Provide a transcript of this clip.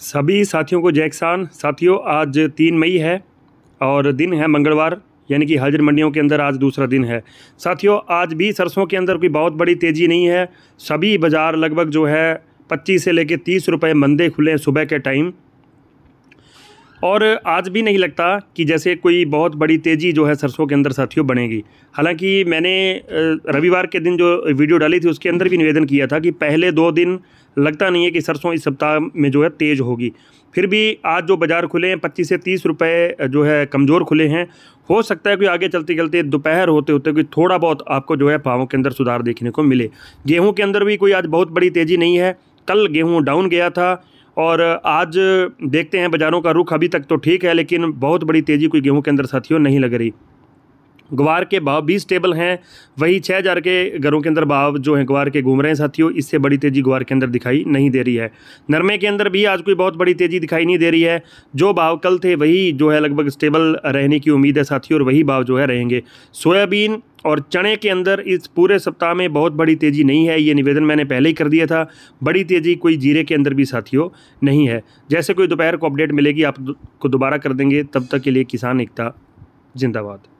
सभी साथियों को जैकसान साथियों, आज तीन मई है और दिन है मंगलवार, यानी कि हाजिर मंडियों के अंदर आज दूसरा दिन है। साथियों, आज भी सरसों के अंदर कोई बहुत बड़ी तेज़ी नहीं है। सभी बाज़ार लगभग जो है पच्चीस से लेकर तीस रुपये मंदे खुले हैं सुबह के टाइम। और आज भी नहीं लगता कि जैसे कोई बहुत बड़ी तेज़ी जो है सरसों के अंदर साथियों बनेगी। हालाँकि मैंने रविवार के दिन जो वीडियो डाली थी उसके अंदर भी निवेदन किया था कि पहले दो दिन लगता नहीं है कि सरसों इस सप्ताह में जो है तेज़ होगी। फिर भी आज जो बाज़ार खुले हैं, पच्चीस से तीस रुपये जो है कमज़ोर खुले हैं। हो सकता है कि आगे चलते चलते दोपहर होते होते कोई थोड़ा बहुत आपको जो है भावों के अंदर सुधार देखने को मिले। गेहूँ के अंदर भी कोई आज बहुत बड़ी तेज़ी नहीं है। कल गेहूँ डाउन गया था और आज देखते हैं बाज़ारों का रुख अभी तक तो ठीक है, लेकिन बहुत बड़ी तेज़ी कोई गेहूँ के अंदर साथियों नहीं लग रही। ग्वार के भाव भी स्टेबल हैं, वही छः हज़ार के घरों के अंदर भाव जो हैं ग्वार के घूम रहे हैं साथियों, इससे बड़ी तेज़ी ग्वार के अंदर दिखाई नहीं दे रही है। नरमे के अंदर भी आज कोई बहुत बड़ी तेज़ी दिखाई नहीं दे रही है। जो भाव कल थे वही जो है लगभग स्टेबल रहने की उम्मीद है साथियों, और वही भाव जो है रहेंगे। सोयाबीन और चने के अंदर इस पूरे सप्ताह में बहुत बड़ी तेज़ी नहीं है, ये निवेदन मैंने पहले ही कर दिया था। बड़ी तेज़ी कोई जीरे के अंदर भी साथियों नहीं है। जैसे कोई दोपहर को अपडेट मिलेगी आपको दोबारा कर देंगे। तब तक के लिए किसान एकता, जिंदाबाद।